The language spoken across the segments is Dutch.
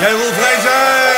Jij wil vrij zijn!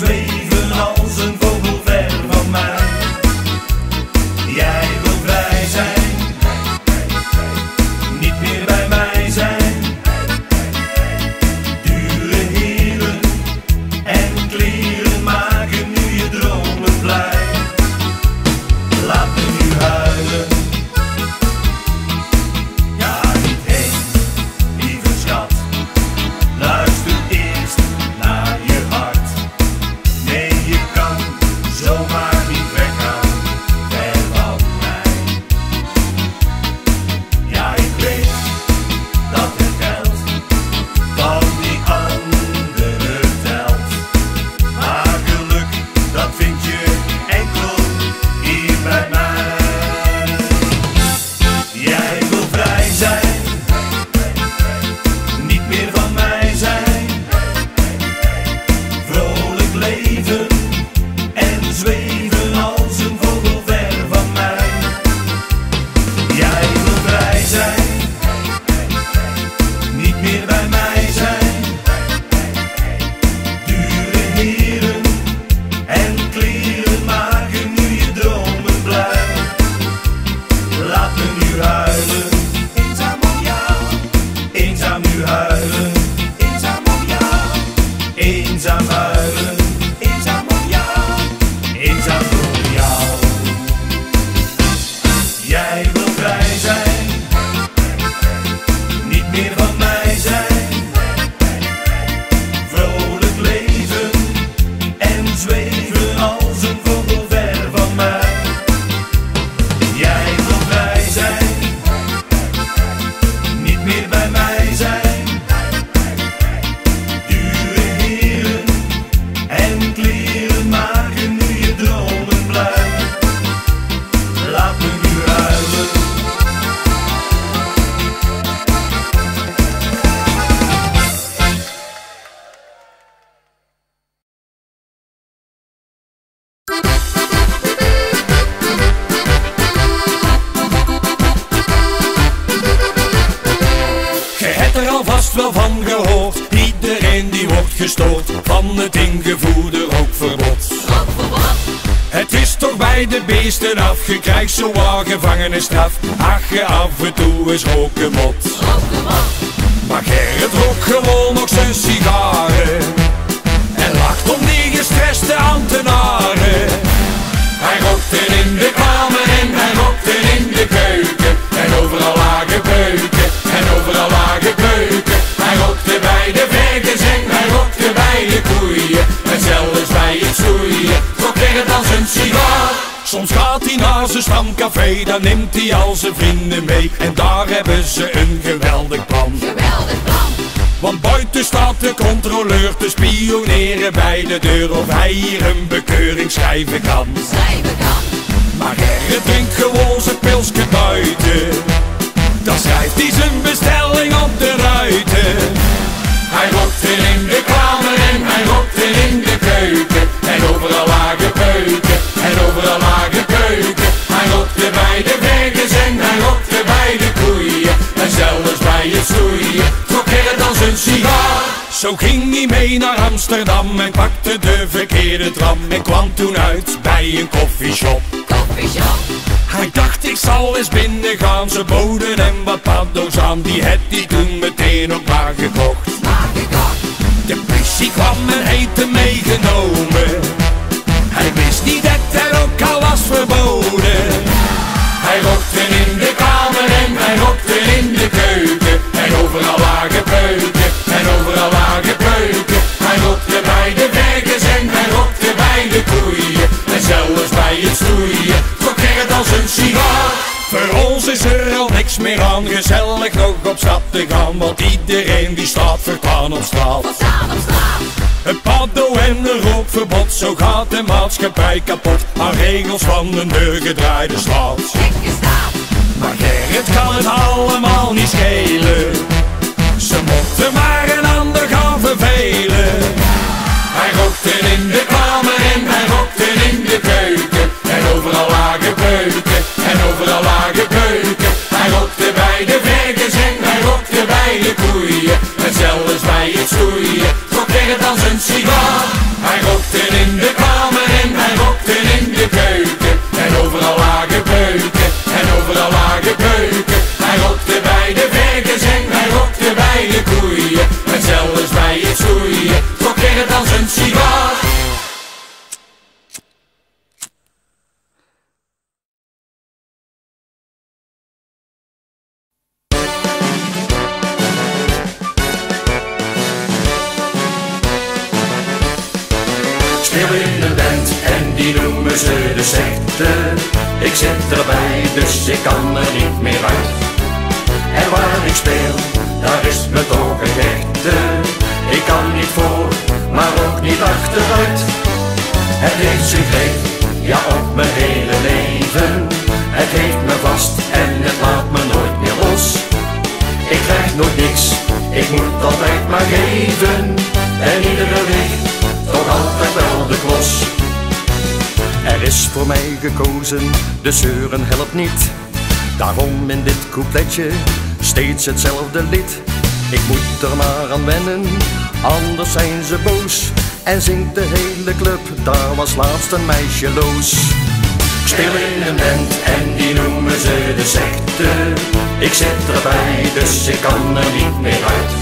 En alvast wel van gehoord. Iedereen die wordt gestoord van het ingevoerde rookverbod. Het is toch bij de beesten af, je krijgt zo wat gevangenisstraf. Ach, je af en toe is roken mot. Maar Gerrit rookt gewoon nog zijn sigaren. En lacht om die gestreste Soms gaat hij naar zijn stamcafé, dan neemt hij al zijn vrienden mee. En daar hebben ze een geweldig plan. Geweldig plan. Want buiten staat de controleur te spioneren bij de deur of hij hier een bekeuring schrijven kan. Schrijven kan. Maar Gerrit drinkt gewoon zijn pilsje buiten. Dan schrijft hij zijn bestelling op de ruiten. Hij rookt er in de kamer Zo ging hij mee naar Amsterdam en pakte de verkeerde tram. En kwam toen uit bij een koffieshop. Koffieshop. Hij dacht ik zal eens binnen gaan. Ze boden en wat paddo's aan, die het die toen meteen ook maar gekocht. Voor ons is er al niks meer aan, gezellig nog op stap te gaan. Want iedereen die staat verklaan op straat. Een paddo en een rookverbod, zo gaat de maatschappij kapot. Aan regels van een gedraaide staat. Maar Gerrit kan het allemaal niet schelen. Ze mochten maar een ander gaan vervelen. En die noemen ze de secte. Ik zit erbij, dus ik kan er niet meer uit. En waar ik speel, daar is me toch een gekte. Ik kan niet voor, maar ook niet achteruit. Het heeft zijn greep, ja op mijn hele leven. Het heeft me vast en het laat me nooit meer los. Ik krijg nooit niks, ik moet altijd maar geven. En iedere week toch altijd wel de klos. Er is voor mij gekozen, de zeuren helpt niet. Daarom in dit coupletje steeds hetzelfde lied. Ik moet er maar aan wennen, anders zijn ze boos. En zingt de hele club, daar was laatst een meisje loos. Ik speel in een band en die noemen ze de secte. Ik zit erbij, dus ik kan er niet meer uit.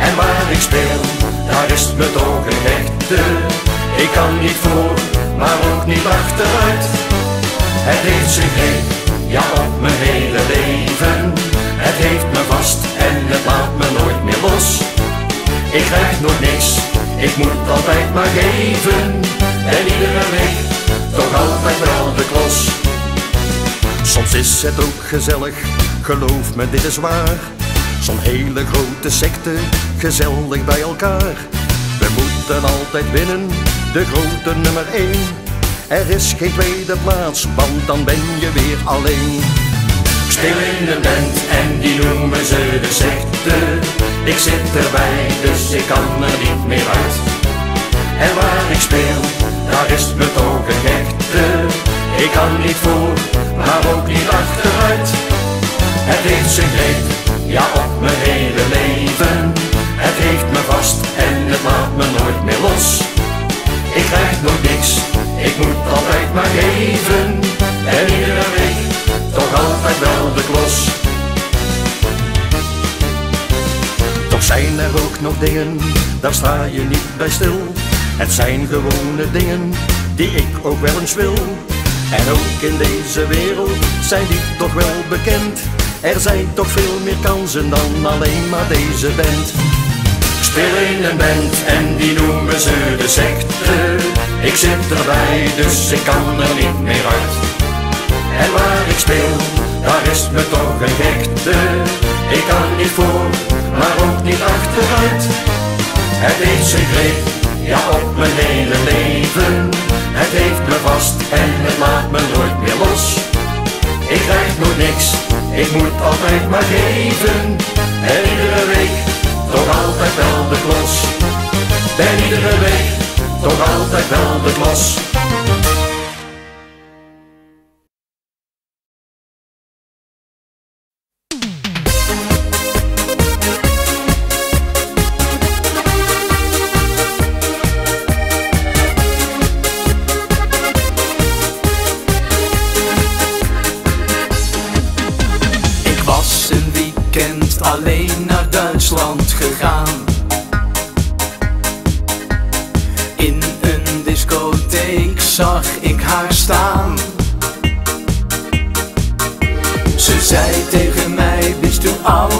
En waar ik speel, daar is me toch een Ik kan niet voor, maar ook niet achteruit. Het heeft zijn greep, ja op mijn hele leven. Het heeft me vast en het laat me nooit meer los. Ik krijg nooit niks, ik moet altijd maar geven. En iedere week toch altijd wel de klos. Soms is het ook gezellig, geloof me dit is waar. Zo'n hele grote secte, gezellig bij elkaar. Moeten altijd winnen, de grote nummer één. Er is geen tweede plaats, want dan ben je weer alleen. Ik in een band en die noemen ze de secte. Ik zit erbij, dus ik kan er niet meer uit. En waar ik speel, daar is me toch een gekte. Ik kan niet voor, maar ook niet achteruit. Het heeft zijn greep, ja op mijn hele leven. Het heeft me vast en het laat me nooit meer los. Ik krijg nooit niks, ik moet altijd maar geven. En iedere week toch altijd wel de klos. Toch zijn er ook nog dingen, daar sta je niet bij stil. Het zijn gewone dingen die ik ook wel eens wil. En ook in deze wereld zijn die toch wel bekend. Er zijn toch veel meer kansen dan alleen maar deze band. Speel in een band en die noemen ze de secte. Ik zit erbij, dus ik kan er niet meer uit. En waar ik speel, daar is me toch een gekte. Ik kan niet voor, maar ook niet achteruit. Het heeft zijn greep, ja op mijn hele leven. Het heeft me vast en het laat me nooit meer los. Ik krijg nooit niks, ik moet altijd maar geven. En week toch altijd wel de klos. En iedere week toch altijd wel de klos. zei tegen mij, bist u auch?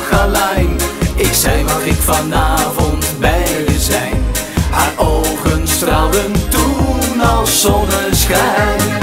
Ik zei, mag ik vanavond bij je zijn? Haar ogen straalden toen als zonneschijn.